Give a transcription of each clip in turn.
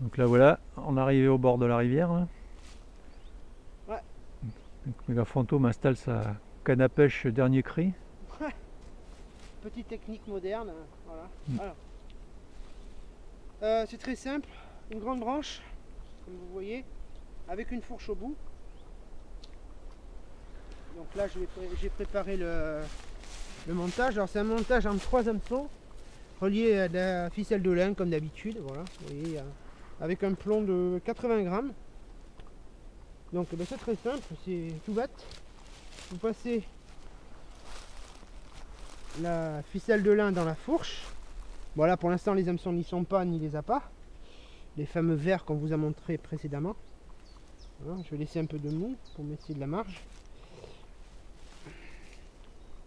Donc là voilà, on est arrivé au bord de la rivière. là. Ouais. Donc Fantôme installe sa canne à pêche dernier cri. Petite technique moderne. hein, Voilà. Mm. Euh, c'est très simple. Une grande branche, comme vous voyez, avec une fourche au bout. Donc là, j'ai préparé le, le montage. Alors c'est un montage en trois hameçons reliés à de la ficelle de lin comme d'habitude. Voilà. Vous voyez, il y a- avec un plomb de 80 grammes. Donc ben, c'est très simple, c'est tout bête. Vous passez la ficelle de lin dans la fourche. Voilà, pour l'instant les hameçons n'y sont pas ni les appâts. Les fameux verres qu'on vous a montré précédemment. Je vais laisser un peu de mou pour me laisser de la marge.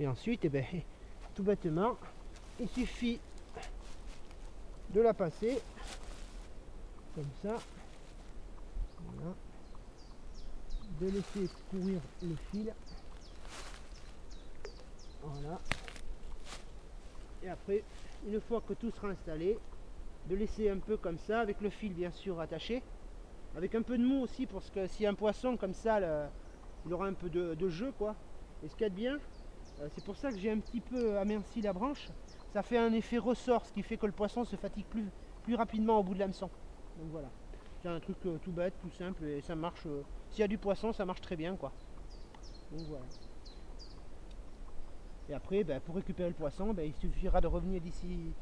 Et ensuite, eh ben, tout bêtement, il suffit de la passer comme ça. Voilà. De laisser courir le fil. Voilà. Et après, une fois que tout sera installé, de laisser un peu comme ça, avec le fil bien sûr attaché, avec un peu de mou aussi, parce que a un poisson comme ça, il aura un peu de, jeu quoi. Et ce qu'il y a de bien, euh, c'est pour ça que j'ai un petit peu aminci la branche, ça fait un effet ressort, ce qui fait que le poisson se fatigue plus, plus rapidement au bout de l'hameçon. Donc voilà, c'est un truc euh, tout bête, tout simple, et ça marche. euh, S'il y a du poisson, ça marche très bien quoi. Donc voilà. Et après, ben, pour récupérer le poisson, ben, il suffira de revenir d'ici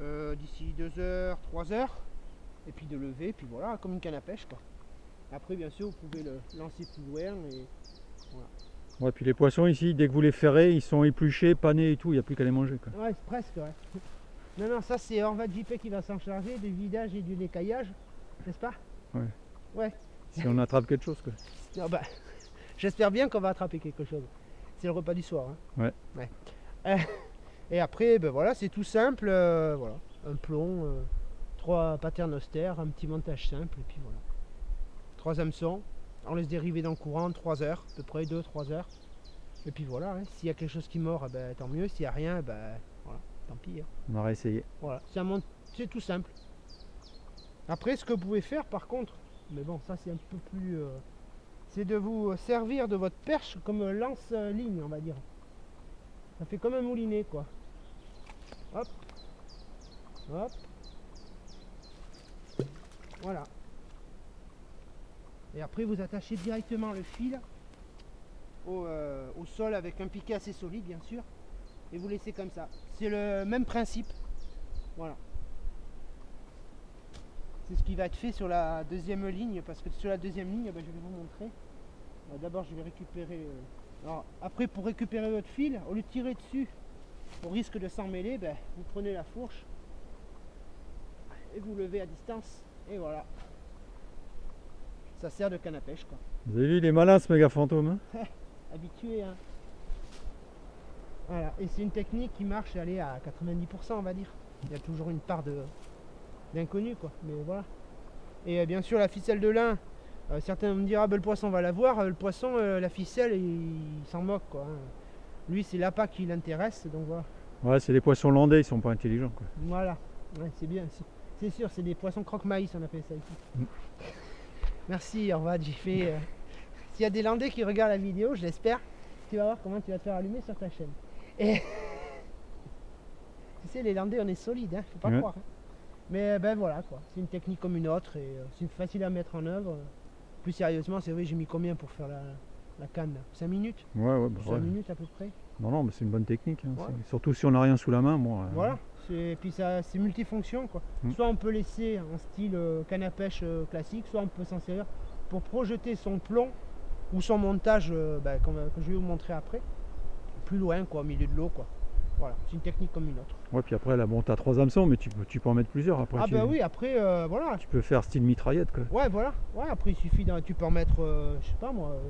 euh, d'ici 2 heures, 3 heures, et puis de lever, puis voilà, comme une canne à pêche quoi. Après, bien sûr, vous pouvez le lancer plus loin. Et... Ouais, puis les poissons ici, dès que vous les ferrez, ils sont épluchés, panés et tout, il n'y a plus qu'à les manger. Quoi. Ouais, c'est presque, ouais. Non, non, ça c'est Orva JP qui va s'en charger du vidage et du décaillage, n'est-ce pas? Si on attrape quelque chose. Quoi. Ah bah, J'espère bien qu'on va attraper quelque chose. C'est le repas du soir. hein. Ouais. Euh, et après, ben voilà, c'est tout simple. euh, voilà, un plomb, euh, trois paternosters, un petit montage simple, et puis voilà. Trois hameçons. On laisse dériver dans le courant 3 heures, à peu près 2-3 heures. Et puis voilà, hein, s'il y a quelque chose qui mord, eh ben, tant mieux. S'il n'y a rien, ben, tant pis. hein. On va réessayer. Voilà, c'est tout simple. Après, ce que vous pouvez faire par contre, mais bon, ça c'est un peu plus. euh, c'est de vous servir de votre perche comme lance-ligne, on va dire. Ça fait comme un moulinet, quoi. Hop. Hop. Voilà. Et après, vous attachez directement le fil au, euh, au sol avec un piquet assez solide, bien sûr. Et vous laissez comme ça. C'est le même principe. Voilà. C'est ce qui va être fait sur la deuxième ligne, parce que sur la deuxième ligne, ben, je vais vous montrer. Euh, D'abord, je vais récupérer. euh, Alors, après, pour récupérer votre fil, au lieu de tirer dessus, au risque de s'en mêler, ben, vous prenez la fourche et vous levez à distance. Et voilà. Ça sert de canne à pêche, quoi. Vous avez vu, il est malin ce méga fantôme. hein? Habitué, hein. Voilà. Et c'est une technique qui marche, allez, à 90%, on va dire. Il y a toujours une part d'inconnu, quoi. Mais voilà. Et euh, bien sûr, la ficelle de lin. euh, certains vont me dire, ah ben, le poisson va la voir. Euh, le poisson, euh, la ficelle, il, il s'en moque, quoi. hein. Lui, c'est l'appât qui l'intéresse, donc voilà. Ouais, c'est les poissons landais, ils sont pas intelligents. Quoi. Voilà, Ouais, c'est bien. c'est- C'est sûr, c'est des poissons croque-maïs, on appelle ça ici. Mm. Merci, au revoir, j'ai fait. euh, S'il y a des Landais qui regardent la vidéo, je l'espère, tu vas voir comment tu vas te faire allumer sur ta chaîne. Et. tu sais, les Landais, on est solide, hein, faut pas Ouais. croire. hein. Mais ben voilà, quoi. C'est une technique comme une autre et euh, c'est facile à mettre en œuvre. Plus sérieusement, c'est vrai, j'ai mis combien pour faire la, la canne? 5 minutes? Ouais, ouais, bah 5 ouais. minutes à peu près Non, non, mais c'est une bonne technique. hein. Ouais. Surtout si on n'a rien sous la main. Moi, euh, Voilà, c'est puis ça c'est multifonction quoi. Mm. Soit on peut laisser en style euh, canne à pêche euh, classique, soit on peut s'en servir pour projeter son plomb ou son montage euh, qu'on va- que je vais vous montrer après, plus loin quoi, au milieu de l'eau quoi. Voilà, c'est une technique comme une autre. Ouais, puis après, là, bon, t'as trois hameçons, mais tu peux, tu peux en mettre plusieurs. Après, ah tu, bah oui, après euh, voilà. tu peux faire style mitraillette. Quoi. Ouais voilà, ouais après il suffit d'un, tu peux en mettre, euh, je sais pas moi, euh,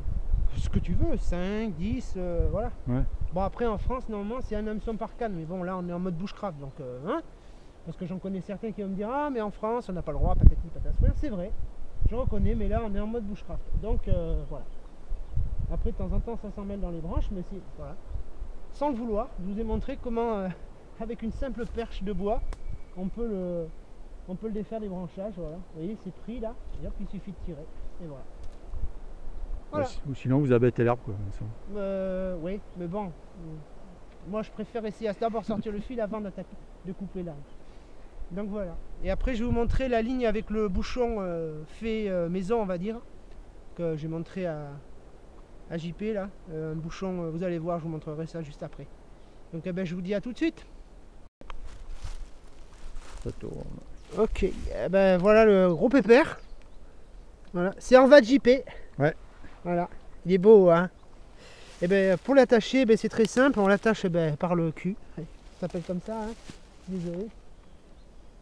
ce que tu veux, 5, 10, euh, voilà. Ouais. Bon après en France normalement c'est un hameçon par canne, mais bon là on est en mode bushcraft donc hein Parce que j'en connais certains qui vont me dire ah mais en France on n'a pas le droit, patati patata. Ouais, c'est vrai, je reconnais, mais là on est en mode bushcraft. Donc voilà. Après de temps en temps ça s'en mêle dans les branches, mais c'est voilà. Sans le vouloir, je vous ai montré comment euh, avec une simple perche de bois, on peut le, on peut le défaire des branchages, voilà. Vous voyez, c'est pris là, et hop, il suffit de tirer, et voilà. Voilà. Ou sinon vous abattez l'arbre. Euh, oui, mais bon, euh, moi je préfère essayer à d'abord sortir le fil avant d'attaquer, de couper l'arbre. Donc voilà. Et après, je vais vous montrer la ligne avec le bouchon euh, fait maison, on va dire, que j'ai montré à, à JP là. Euh, un bouchon, euh, vous allez voir, je vous montrerai ça juste après. Donc eh ben, je vous dis à tout de suite. Ok, eh ben voilà le gros pépère. Voilà, c'est en va de JP. Ouais. Voilà, il est beau, hein. Et ben pour l'attacher, ben, c'est très simple, on l'attache eh ben, par le cul. Ça s'appelle comme ça, hein. Désolé.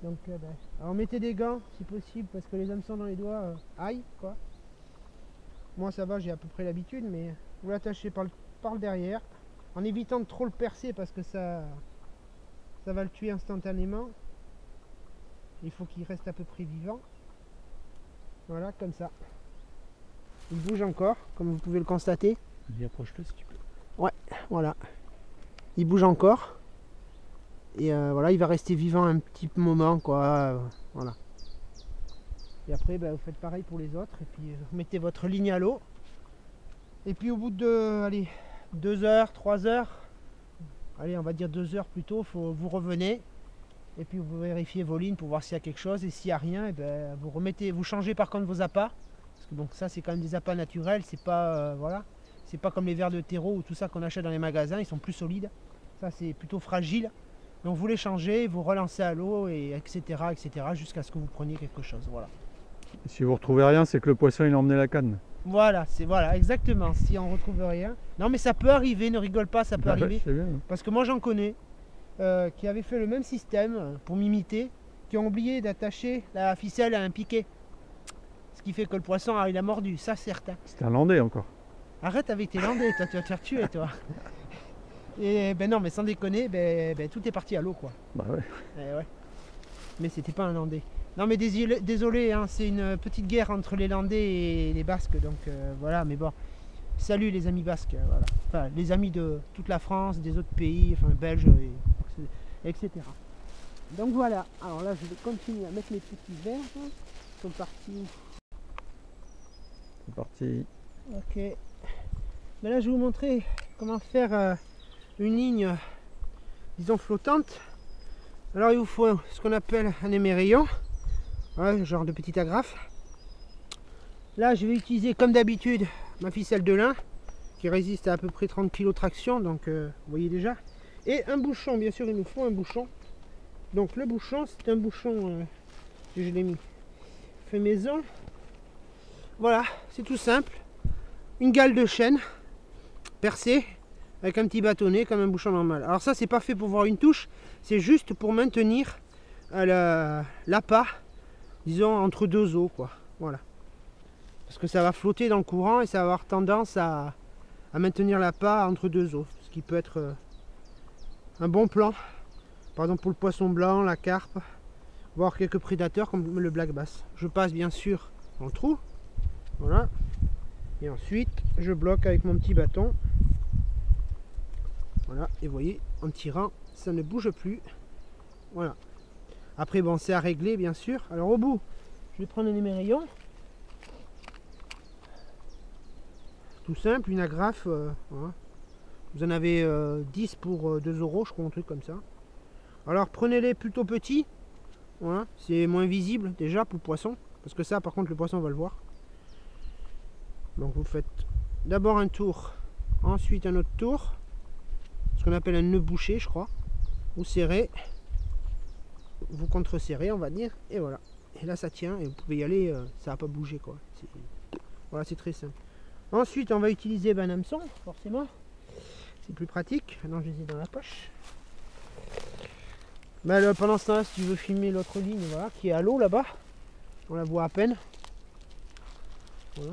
Donc, eh ben, alors mettez des gants si possible, parce que les hameçons dans les doigts, euh, aïe, quoi. Moi ça va, j'ai à peu près l'habitude, mais vous l'attachez par le, par le derrière, en évitant de trop le percer parce que ça, ça va le tuer instantanément. Il faut qu'il reste à peu près vivant. Voilà, comme ça. Il bouge encore, comme vous pouvez le constater. Vas-y, approche-le si tu peux. Voilà. Il bouge encore. Et euh, voilà, il va rester vivant un petit moment, quoi. voilà. Et après, ben, vous faites pareil pour les autres. Et puis, euh, vous mettez votre ligne à l'eau. Et puis, au bout de, allez, 2 heures, 3 heures, allez, on va dire 2 heures plutôt, faut, vous revenez. Et puis, vous vérifiez vos lignes pour voir s'il y a quelque chose. Et s'il n'y a rien, ben, vous remettez, vous changez par contre vos appâts. Parce que bon, ça, c'est quand même des appâts naturels. C'est pas, euh, voilà. C'est pas comme les verres de terreau ou tout ça qu'on achète dans les magasins, ils sont plus solides. Ça c'est plutôt fragile. Donc vous les changez, vous relancez à l'eau et etc. etc. jusqu'à ce que vous preniez quelque chose. Voilà. Et Si vous retrouvez rien, c'est que le poisson il a emmené la canne. Voilà, c'est voilà, exactement. Si on retrouve rien. Non mais ça peut arriver, ne rigole pas, ça peut Ah ouais, arriver. c'est bien. Parce que moi j'en connais euh, qui avaient fait le même système euh, pour m'imiter, qui ont oublié d'attacher la ficelle à un piquet. Ce qui fait que le poisson ah, il a mordu, ça c'est certain. C'était un landais encore. Arrête avec tes landais, toi, tu vas te faire tuer, toi. Et ben non, mais sans déconner, ben, ben, tout est parti à l'eau, quoi. Bah ouais. Eh ouais. Mais c'était pas un landais. Non, mais désolé, désolé hein, c'est une petite guerre entre les landais et les basques, donc euh, voilà, mais bon. Salut les amis basques, euh, voilà. Enfin, les amis de toute la France, des autres pays, enfin, belges, et- etc. Donc voilà, alors là, je vais continuer à mettre mes petits verres. hein. Ils sont partis C'est parti. Ok. Mais là, je vais vous montrer comment faire euh, une ligne, euh, disons, flottante. Alors, il vous faut ce qu'on appelle un émerillon. Genre de petit agrafe. Là, je vais utiliser, comme d'habitude, ma ficelle de lin qui résiste à à peu près 30 kg de traction. Donc, euh, vous voyez déjà. Et un bouchon, bien sûr, il nous faut un bouchon. Donc, le bouchon, c'est un bouchon euh, je l'ai mis fait maison. Voilà, c'est tout simple une gale de chêne percée avec un petit bâtonnet comme un bouchon normal. Alors ça c'est pas fait pour voir une touche, c'est juste pour maintenir euh, la- l'appât, disons entre deux eaux quoi. Voilà. Parce que ça va flotter dans le courant et ça va avoir tendance à, à maintenir l'appât entre deux eaux. Ce qui peut être euh, un bon plan. Par exemple pour le poisson blanc, la carpe, voire quelques prédateurs comme le black bass. Je passe bien sûr dans le trou. Voilà. Et ensuite, je bloque avec mon petit bâton. Voilà, et vous voyez, en tirant, ça ne bouge plus. Voilà. Après, bon, c'est à régler, bien sûr. Alors, au bout, je vais prendre un émerillon. Tout simple, une agrafe. euh, voilà. Vous en avez euh, 10 pour euh, 2 euros, je crois, un truc comme ça. Alors, prenez-les plutôt petits. Voilà, c'est moins visible déjà pour le poisson. Parce que ça, par contre, le poisson va le voir. Donc vous faites d'abord un tour, ensuite un autre tour, ce qu'on appelle un nœud bouché, je crois. Vous serrez, vous contre-serrez, on va dire, et voilà. Et là ça tient, et vous pouvez y aller, euh, ça va pas bouger quoi. Voilà, c'est très simple. Ensuite, on va utiliser ben, un hameçon, forcément. C'est plus pratique. Maintenant, je les ai dans la poche. Ben, là, pendant ce temps-là, si tu veux filmer l'autre ligne, voilà, qui est à l'eau là-bas, on la voit à peine. Voilà.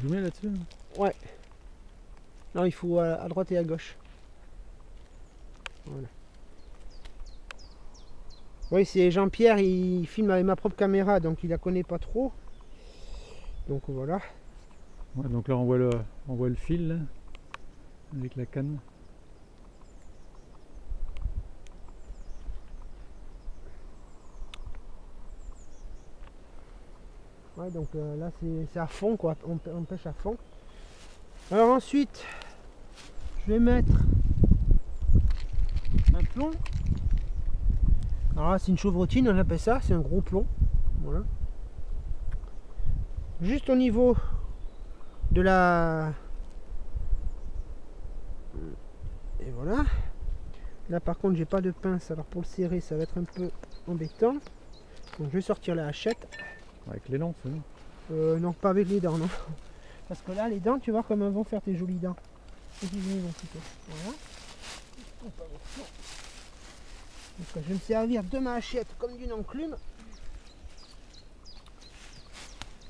Zoomer là-dessus. hein. Non, il faut à, à droite et à gauche. Voilà. Oui, c'est Jean-Pierre, il filme avec ma propre caméra, donc il la connaît pas trop. Donc voilà. Ouais, donc là on voit le, on voit le fil là, avec la canne. Ouais, donc euh, là c'est à fond quoi, on pêche à fond. Alors ensuite, je vais mettre un plomb. Alors là c'est une chevrotine, on appelle ça, c'est un gros plomb. Voilà. Juste au niveau de la... Et voilà. Là par contre j'ai pas de pince, alors pour le serrer ça va être un peu embêtant. Donc je vais sortir la hachette. Avec les oui. Euh, non, pas avec les dents, non. Parce que là, les dents, tu vois comment elles vont faire tes jolies dents. Et puis, elles vont plutôt. Voilà. Donc, je vais me servir de ma hachette comme d'une enclume.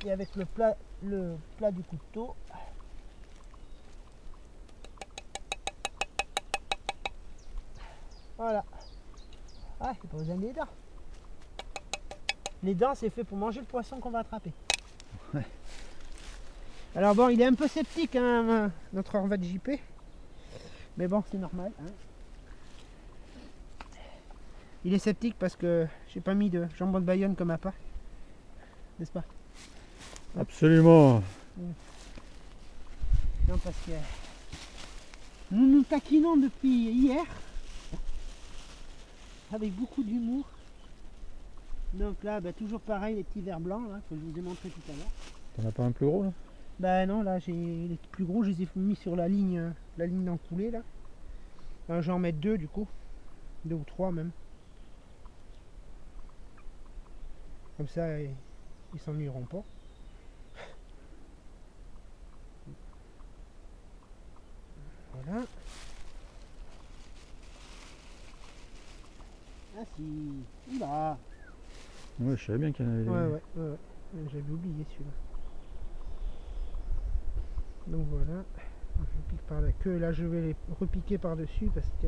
Et avec le plat, le plat du couteau. Voilà. Ah, c'est pas besoin des dents. Les dents, c'est fait pour manger le poisson qu'on va attraper. Ouais. Alors bon, il est un peu sceptique, hein, notre Orvat JP. Mais bon, c'est normal. hein. Il est sceptique parce que j'ai pas mis de jambon de Bayonne comme appât. N'est-ce pas? Absolument. Non, parce que nous nous taquinons depuis hier avec beaucoup d'humour. Donc là, bah, toujours pareil, les petits verres blancs là, que je vous ai montré tout à l'heure. T'en as pas un plus gros là? Bah non, là j'ai les plus gros, je les ai mis sur la ligne, la ligne d'encoulée là. Euh, J'en mets deux du coup, deux ou trois même. Comme ça, ils ils s'ennuieront pas. Voilà. Ah si, oula Ouais, je savais bien qu'il y en avait. Ouais, ouais, ouais, ouais. J'avais oublié celui-là. Donc voilà. Je pique par la queue. Là, je vais les repiquer par-dessus parce que,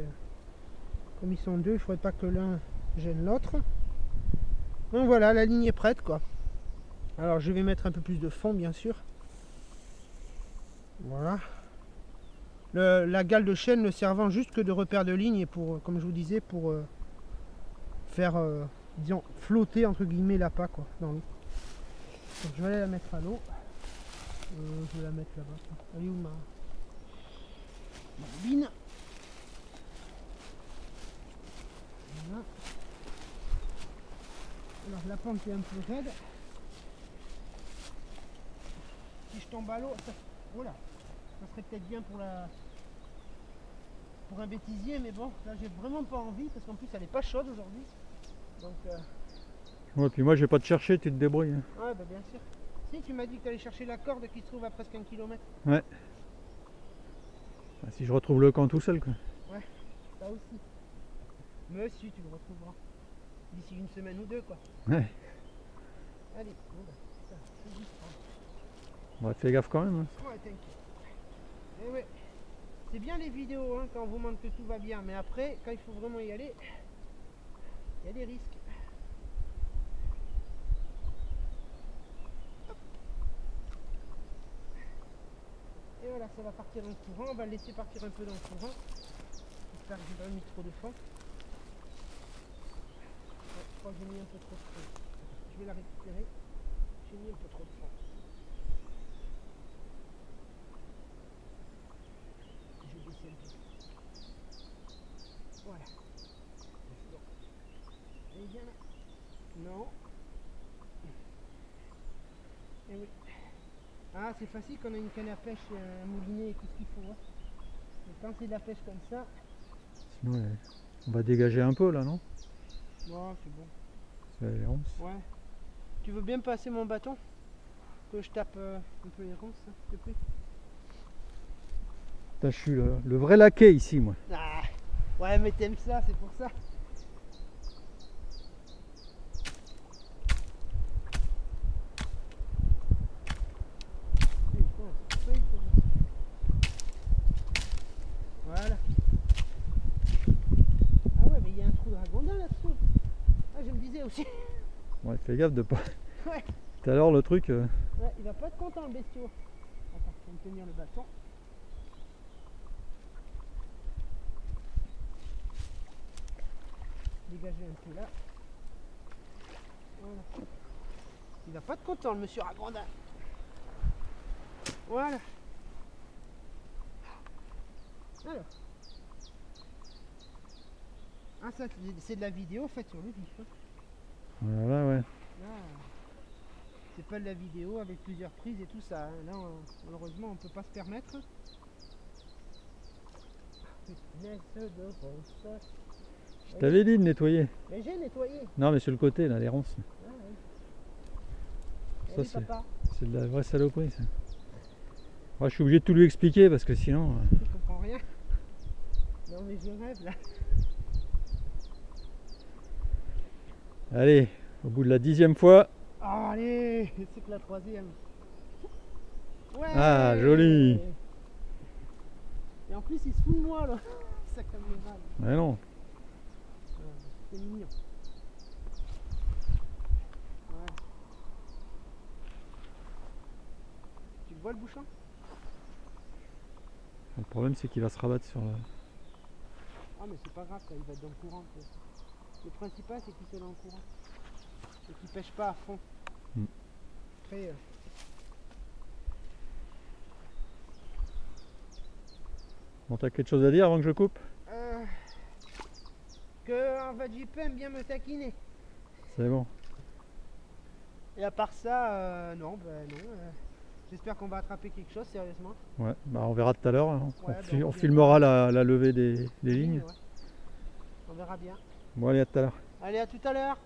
comme ils sont deux, il ne faudrait pas que l'un gêne l'autre. Voilà, la ligne est prête, quoi. Alors, je vais mettre un peu plus de fond, bien sûr. Voilà. La gale de chaîne ne servant juste que de repère de ligne et pour, comme je vous disais, pour euh, faire euh, disons, flotter entre guillemets l'appât quoi dans l'eau. Donc je vais aller la mettre à l'eau. Euh, je vais la mettre là-bas. Où ma. Alors la pente est un peu raide. Si je tombe à l'eau, ça... Voilà. ça serait peut-être bien pour la pour un bêtisier, mais bon, là j'ai vraiment pas envie parce qu'en plus elle est pas chaude aujourd'hui. Donc euh, Ouais, puis moi, je vais pas te chercher, tu te débrouilles. hein. Ouais, bah bien sûr. Si, tu m'as dit que tu allais chercher la corde qui se trouve à presque un kilomètre. Bah, si je retrouve le camp tout seul, quoi. Ça aussi. Mais si, tu le retrouveras. D'ici une semaine ou deux, quoi. Ouais. Allez, bon, bah, c'est juste. Bon, fais gaffe quand même. hein. Ouais, t'inquiète. Eh ouais. C'est bien les vidéos, hein, quand on vous montre que tout va bien. Mais après, quand il faut vraiment y aller, il y a des risques. Et voilà, ça va partir dans le courant. On va le laisser partir un peu dans le courant. J'espère que j'ai pas mis trop de fond. J'ai mis un peu trop de fond. Je vais la récupérer. J'ai mis un peu trop de fond. Je vais baisser un peu. Voilà. Là Non. Eh oui. Ah, c'est facile quand on a une canne à pêche, un moulinet et tout ce qu'il faut. Mais quand c'est de la pêche comme ça, Sinon, on va dégager un peu là, non? Bon, c'est bon. C'est les ronces. Ouais. Tu veux bien passer mon bâton? Que je tape euh, un peu les ronces, hein, s'il te plaît je suis le, le vrai laquais ici, moi. Ah, ouais, mais t'aimes ça, c'est pour ça. Voilà. Ah ouais, mais il y a un trou de ragondin là-dessous. Ah, je me disais aussi. Ouais, fais gaffe de pas. Ouais. Tout à l'heure, le truc. euh, Ouais, il va pas être content le bestiau. Attends, je vais me tenir le bâton. Dégager un peu là. Voilà. Il n'a pas de content, le monsieur Ragondin. Voilà. Alors. Ah, ça, c'est de la vidéo faite sur le vif. hein. Voilà, ouais. Là, c'est pas de la vidéo avec plusieurs prises et tout ça. hein. Là, on- malheureusement, on peut pas se permettre. Je t'avais dit de nettoyer. Mais j'ai nettoyé. Non, mais sur le côté, là, les ronces. Ah, oui. Ça, C'est de la vraie saloperie, ça. Moi, je suis obligé de tout lui expliquer parce que sinon. euh, je comprends rien. Non mais je rêve là. Allez, au bout de la dixième fois. Oh, allez, c'est que la troisième. Ouais Ah, joli. Et en plus, il se fout de moi là. Mais non. C'est mignon. Ouais. Tu le vois le bouchon? Le problème, c'est qu'il va se rabattre sur le. Ah mais c'est pas grave, ça, il va être dans le courant. quoi. Le principal c'est qu'il soit dans le courant. Et qu'il pêche pas à fond. Mm. Après, euh, Bon, t'as quelque chose à dire avant que je coupe? Euh, que Enva Juppé aime bien me taquiner. C'est bon. Et à part ça, euh, non, ben non. euh, J'espère qu'on va attraper quelque chose sérieusement. Ouais, bah on verra tout à l'heure. hein. On, bah, verra. filmera la, la levée des, des lignes. Ouais. On verra bien. Bon, allez, à tout à l'heure. Allez, à tout à l'heure.